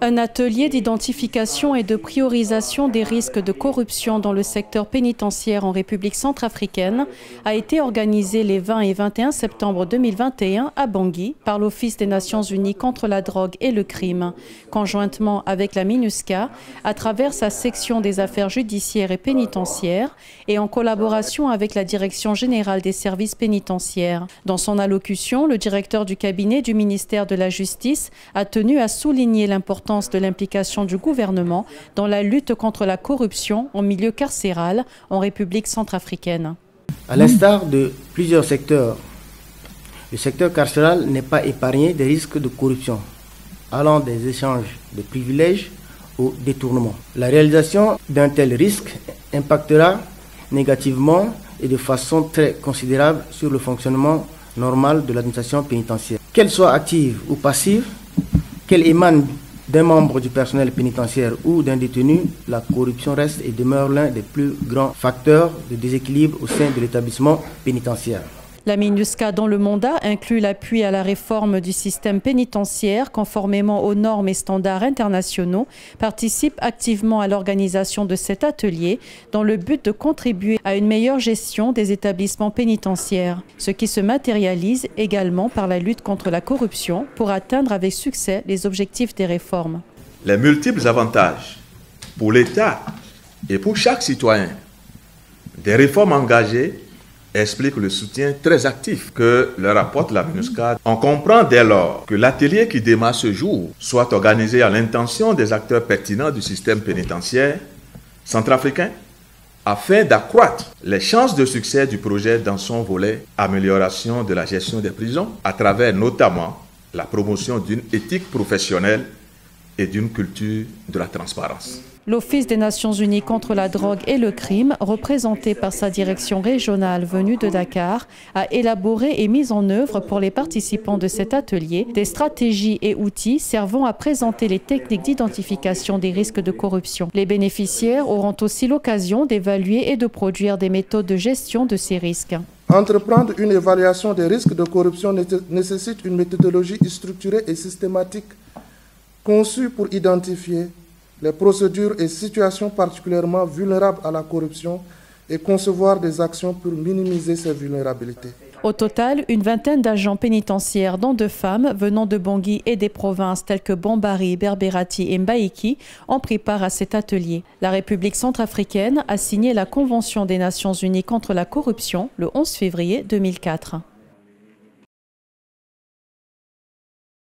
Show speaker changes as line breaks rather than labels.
Un atelier d'identification et de priorisation des risques de corruption dans le secteur pénitentiaire en République centrafricaine a été organisé les 20 et 21 septembre 2021 à Bangui par l'Office des Nations Unies contre la drogue et le crime, conjointement avec la MINUSCA, à travers sa section des affaires judiciaires et pénitentiaires et en collaboration avec la Direction générale des services pénitentiaires. Dans son allocution, le directeur du cabinet du ministère de la Justice a tenu à souligner l'importance de l'implication du gouvernement dans la lutte contre la corruption en milieu carcéral en République centrafricaine.
À l'instar de plusieurs secteurs, le secteur carcéral n'est pas épargné des risques de corruption, allant des échanges de privilèges au détournement. La réalisation d'un tel risque impactera négativement et de façon très considérable sur le fonctionnement normal de l'administration pénitentiaire. Qu'elle soit active ou passive, qu'elle émane d'un membre du personnel pénitentiaire ou d'un détenu, la corruption reste et demeure l'un des plus grands facteurs de déséquilibre au sein de l'établissement pénitentiaire.
La MINUSCA, dont le mandat inclut l'appui à la réforme du système pénitentiaire conformément aux normes et standards internationaux, participe activement à l'organisation de cet atelier dans le but de contribuer à une meilleure gestion des établissements pénitentiaires, ce qui se matérialise également par la lutte contre la corruption pour atteindre avec succès les objectifs des réformes.
Les multiples avantages pour l'État et pour chaque citoyen des réformes engagées explique le soutien très actif que leur apporte la MINUSCA. On comprend dès lors que l'atelier qui démarre ce jour soit organisé à l'intention des acteurs pertinents du système pénitentiaire centrafricain afin d'accroître les chances de succès du projet dans son volet amélioration de la gestion des prisons à travers notamment la promotion d'une éthique professionnelle et d'une culture de la transparence.
L'Office des Nations Unies contre la drogue et le crime, représenté par sa direction régionale venue de Dakar, a élaboré et mis en œuvre pour les participants de cet atelier des stratégies et outils servant à présenter les techniques d'identification des risques de corruption. Les bénéficiaires auront aussi l'occasion d'évaluer et de produire des méthodes de gestion de ces risques.
Entreprendre une évaluation des risques de corruption nécessite une méthodologie structurée et systématique conçue pour identifier les procédures et situations particulièrement vulnérables à la corruption et concevoir des actions pour minimiser ces vulnérabilités.
Au total, une vingtaine d'agents pénitentiaires, dont deux femmes, venant de Bangui et des provinces telles que Bambari, Berberati et Mbaïki, ont pris part à cet atelier. La République centrafricaine a signé la Convention des Nations Unies contre la corruption le 11 février 2004.